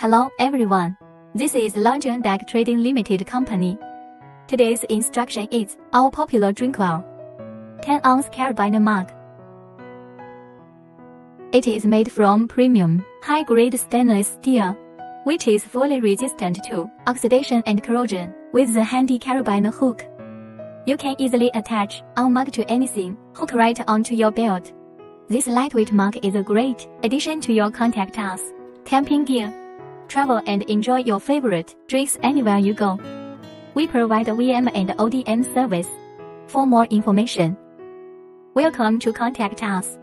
Hello everyone. This is London Deck Trading Limited Company. Today's instruction is our popular drinkware. 10 ounce carabiner mug. It is made from premium, high-grade stainless steel, which is fully resistant to oxidation and corrosion with the handy carabiner hook. You can easily attach our mug to anything, hook right onto your belt. This lightweight mug is a great addition to your contact us, camping gear. Travel and enjoy your favorite drinks anywhere you go. We provide OEM and ODM service. For more information, welcome to contact us.